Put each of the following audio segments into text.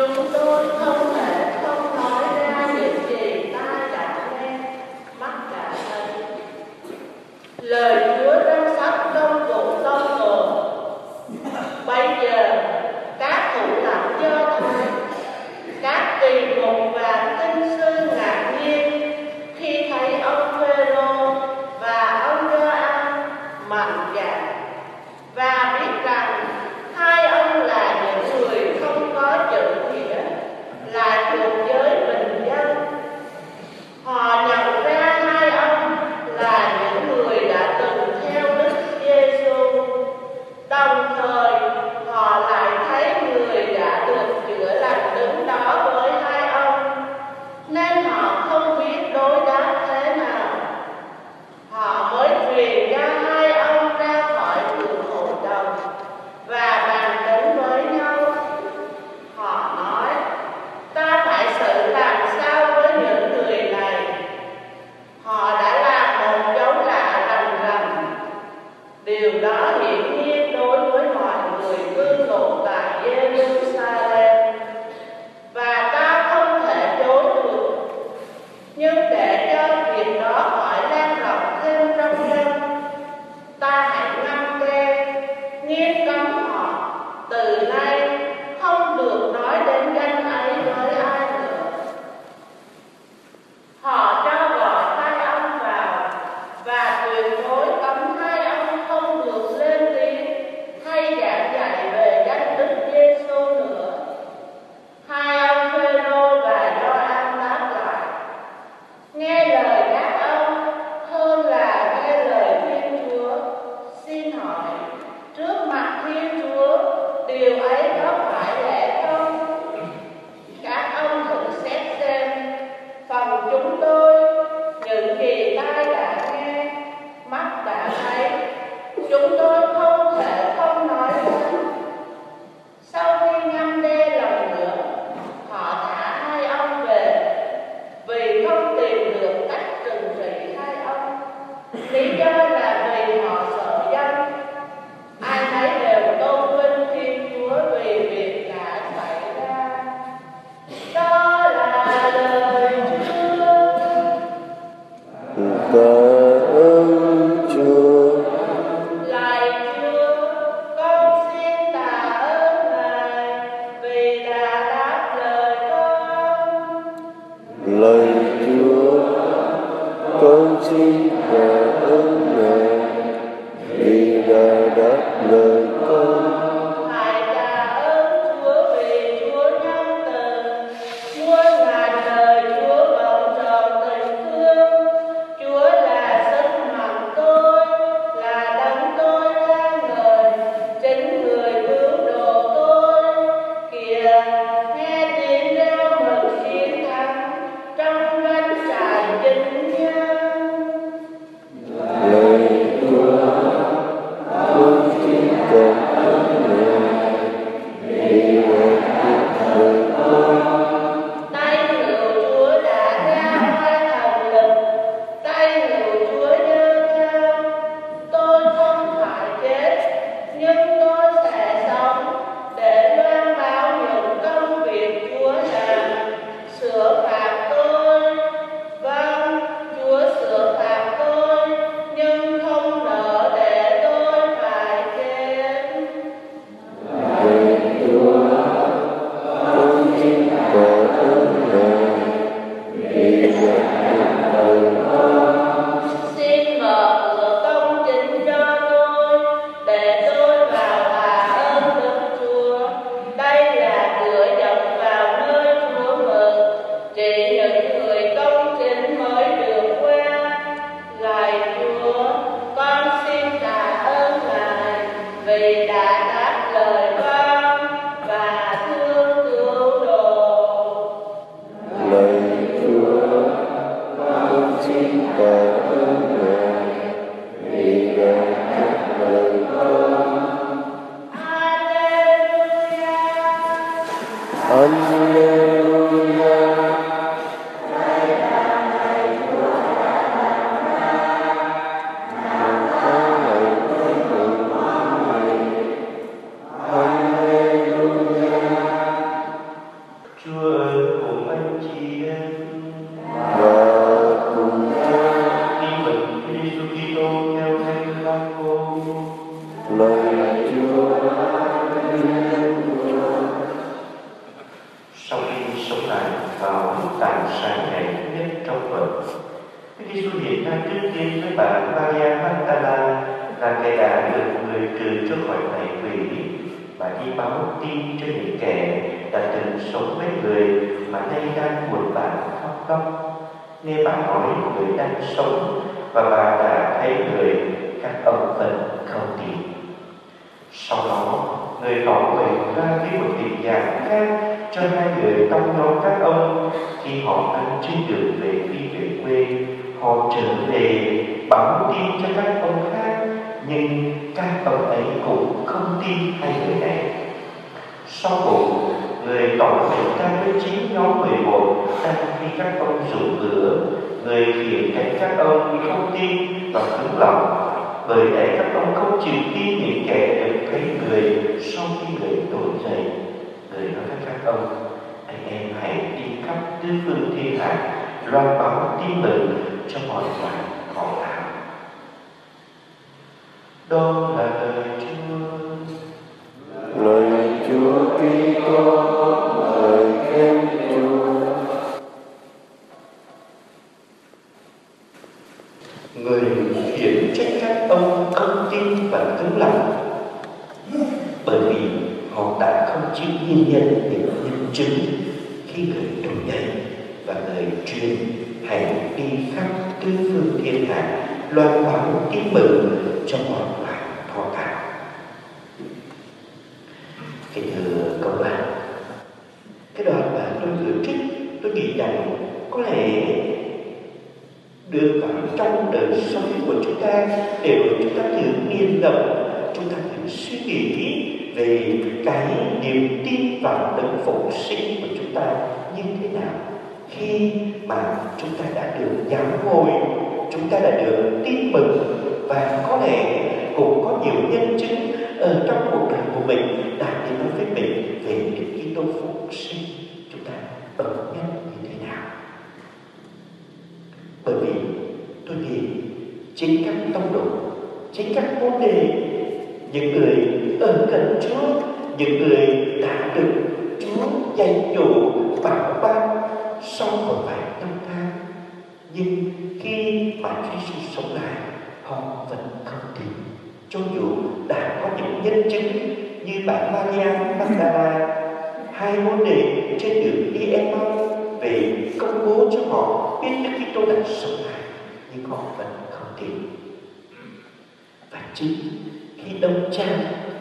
You don't không lời có ghi báo tin cho những kẻ đã từng sống với người mà nay đang buồn bã khóc lóc. Nghe bà nói người đang sống và bà đã thấy người các ông vẫn không tin. Sau đó, người họ bày ra với một tiền dạng khác cho hai người trong nhóm các ông khi họ đang trên đường về đi về quê họ trở về báo tin cho các ông khác nhưng các ông ấy cũng không tin hay người này sau cùng, người tỏ vẻ các với chín nhóm 11 đang khi các ông dùng lửa người khiển trách các ông không tin và cứng lòng bởi lẽ các ông không chịu tin những kẻ được thấy người sau khi người nổi dậy người nói với các ông, anh em hãy đi khắp tứ phương thiên hạ, loan báo tin mừng cho mọi người họ làm đó là lời Chúa lời Chúa Kitô lời khen Chúa người khiển trách các ông không tin và cứng lòng bởi vì họ đã không chịu nhìn nhận những nhân chứng khi người trỗi dậy và người truyền hãy đi khắp tứ phương thiên hạ loan báo tin mừng cho mọi loài họ tạo kính thưa các bạn cái đoạn mà tôi vừa trích, tôi nghĩ rằng có lẽ đưa vào trong đời sống của chúng ta, để chúng ta thử nghiền ngẫm chúng ta thử suy nghĩ về cái niềm tin vào đấng phục sinh của chúng ta như thế nào. Khi mà chúng ta đã được giáo hội chúng ta đã được tin mừng và có lẽ cũng có nhiều nhân chứng ở trong cuộc đời của mình đã đến nói với mình về Đức Kitô phục sinh. Chúng ta đón nhận như thế nào? Bởi vì tôi nghĩ chính các tông đồ chính các môn đề những người ở gần Chúa, những người đã được Chúa dạy dỗ, bảo ban sau một vài năm tháng, nhưng khi mà Chúa sống lại họ vẫn không tin cho dù đã có những nhân chứng như bà Maria Magdala hai môn đề trên đường đi em về công bố cho họ biết Đức Kitô đã sống lại, nhưng họ vẫn không tin và chính khi đông cha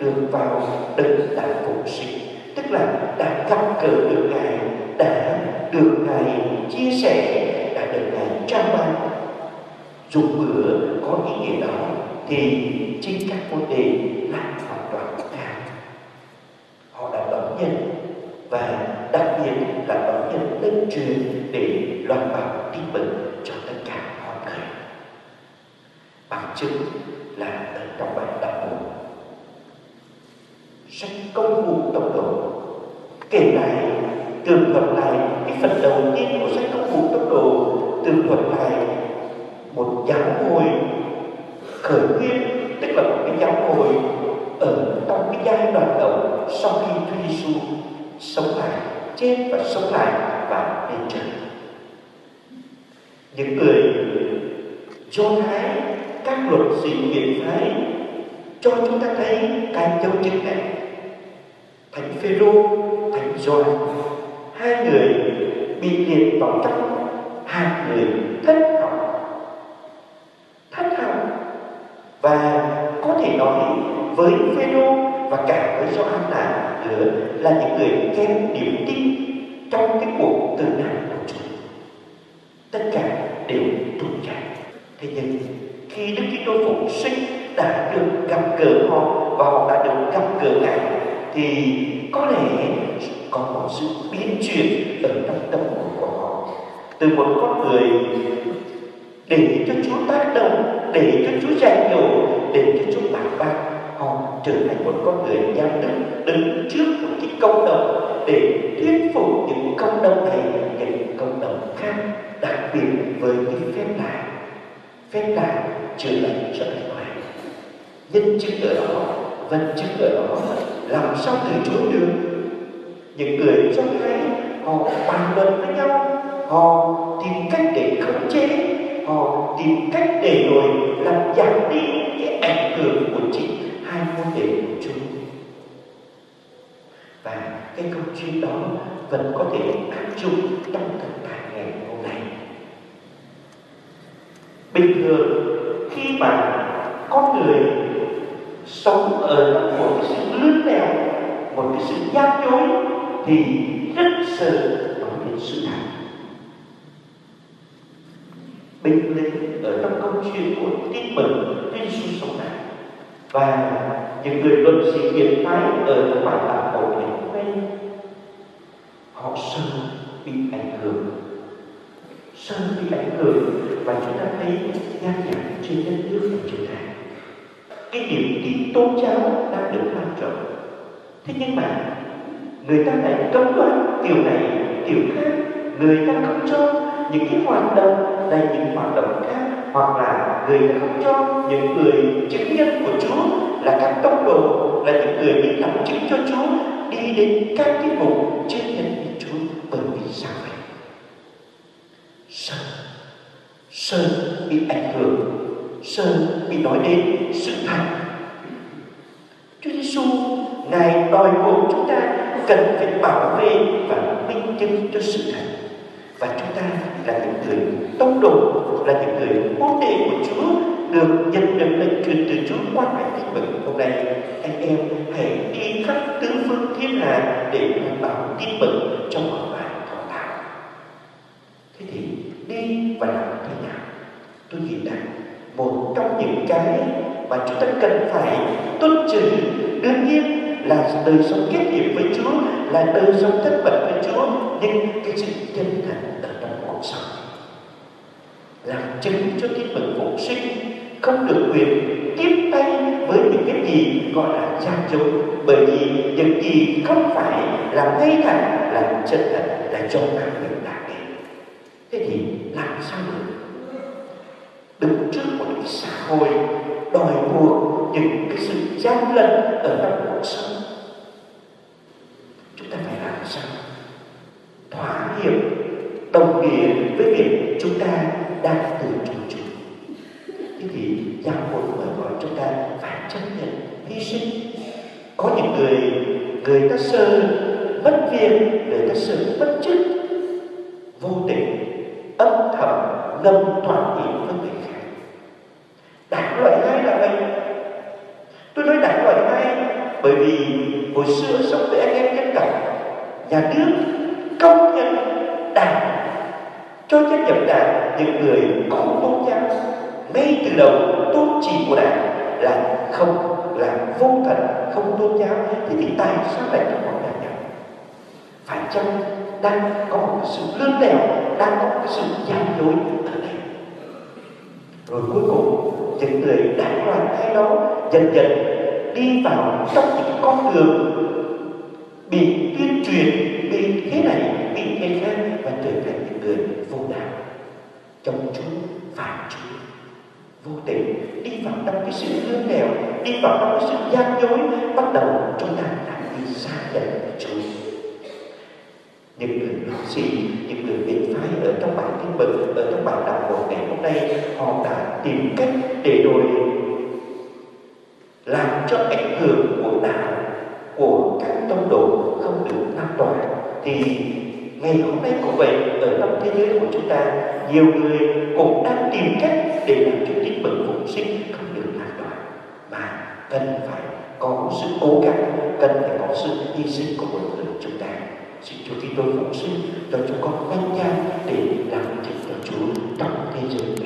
được vào đấng đã phục sinh, tức là đã gặp gỡ được ngài, đã được ngài chia sẻ, đã được ngài trao ban dùng bữa có ý nghĩa đó, thì chính các vấn đề lại hoàn toàn khác họ đã đón nhận và đặc biệt là đón nhận lân truyền để loan báo tin mừng cho tất cả mọi người. Bằng chứng là ở trong bài đọc một sách công vụ tổng độ kể lại, tường thuật lại cái phần đầu tiên của sách công vụ tốc độ tường thuật lại một giáo hội khởi nguyên, tức là một cái giáo hội ở trong cái giai đoạn đầu sau khi Chúa Giêsu sống lại, chết và sống lại và lên trời. Những người do thái, các luật sĩ nguyện phái cho chúng ta thấy cái dấu chứng này. Thánh phêrô, thánh gioan, hai người bị liệt vào trong, hai người thất học và có thể nói với phêrô và cả với Gioan là nữa là những người kém điểm tin trong cái cuộc tử nạn của Chúa. Tất cả đều trốn chạy thế nhưng, khi Đức Kitô phục sinh đã được gặp gỡ họ và họ đã được gặp gỡ ngài, thì có lẽ có một sự biến chuyển ở trong tâm hồn của họ. Từ một con người để cho Chúa tác động, để cho Chúa dạy dỗ, để cho Chúa bảo ban trở thành một con người nham đứng đứng trước một cái cộng đồng để thuyết phục những cộng đồng này, những cộng đồng khác, đặc biệt với những phép lạ. Phép lạ chữa lành cho bệnh hoạn nhân chứng ở đó văn chứng ở đó làm sao từ chối được? Những người trong hay họ bàn luận với nhau, họ tìm cách để khống chế, họ tìm cách để rồi làm giảm đi cái ảnh hưởng của chính hai môn đệ của chúng. Và cái câu chuyện đó vẫn có thể áp dụng trong thực tại ngày hôm nay. Bình thường, khi mà con người sống ở trong một cái sự lươn lèo một cái sự gian dối, thì rất sợ nói đến sự thật. Bình linh ở trong câu chuyện của tin mừng tin Giêsu sống này và những người luận sĩ hiện thái ở trong bản tạm hội ngày hôm nay họ sợ bị ảnh hưởng. Sợ bị ảnh hưởng và chúng ta thấy nhan nhản trên đất nước của chúng ta cái niềm tin tôn giáo đang được lan rộng thế nhưng mà người ta lại cấm đoán kiểu này, kiểu khác. Người ta không cho những cái hoạt động là những hoạt động khác hoặc là người đã không cho những người chứng nhân của Chúa là các tông đồ, là những người đi làm chứng cho Chúa, đi đến các cái vùng trên nhân của Chúa bởi vì sao vậy? Sợ. Sợ bị ảnh hưởng. Sợ bị nói đến sự thật. Chúa Giêsu ngài đòi buộc chúng ta cần phải bảo vệ và minh chứng cho sự thật và chúng ta là những người tông đồ, là những người môn đệ của Chúa, được nhận được lệnh truyền từ Chúa qua bài tin mừng hôm nay, anh em hãy đi khắp tứ phương thiên hạ để loan báo tin mừng trong mọi bài thọ tạo thế thì, đi và làm thế nào? Tôi nghĩ rằng, một trong những cái mà chúng ta cần phải tuân trì đương nhiên là đời sống kết hiệp với Chúa, là đời sống thất bật với Chúa nhưng cái sự chân thành ở trong cuộc sống làm chứng cho cái mừng phục sinh không được quyền tiếp tay với những cái gì gọi là gian dối bởi vì những gì không phải là ngay thẳng là chân thật, là cho các người ta đến thế thì làm sao được? Đứng trước một cái xã hội đòi buộc những cái sự gian lận ở trong cuộc sống chúng ta phải làm sao thỏa hiệp đồng nghĩa với việc chúng ta đang từ chối Chúa thế thì giáo hội mời gọi chúng ta phải chấp nhận hy sinh. Có những người người ta sợ mất việc người ta sợ mất chức, vô tình, âm thầm ngâm toàn ý với người khác. Đại loại hai là vậy. Tôi nói đại loại hai bởi vì hồi xưa sống với anh em dân tộc, nhà nước công nhận đảng, cho gia nhập đảng những người có tôn giáo ngay từ đầu tôn chỉ của đảng là không là vô thần không tôn giáo thế thì tại sao lại không có đảng nhau phải chăng đang có một sự lươn lẹo đang có một sự gian dối ở đây? Rồi cuối cùng, những người đảng đoàn thay đó dần dần đi vào trong những con đường bị tuyên truyền, bị thế này, bị thế khác, và trở thành những người vô đạo. Trong chúng phản chúng vô tình, đi vào trong cái sự lươn lẹo đi vào trong cái sự gian dối, bắt đầu chúng ta đã đi xa dần Chúa những người bác sĩ, những người viện phái ở trong bản tin mừng ở trong bản đạo của ngày hôm nay, họ đã tìm cách để đổi làm cho ảnh hưởng của đạo, của các tông đồ không được lan tỏa. Thì ngày hôm nay cũng vậy, ở trong thế giới của chúng ta, nhiều người cũng đang tìm cách để làm cái tin mừng phục sinh không được lan tỏa mà cần phải có sự cố gắng, cần phải có sự hy sinh của mỗi người chúng ta. Xin Chúa Kitô phục sinh cho chúng con quanh nhau để làm việc cho Chúa trong thế giới.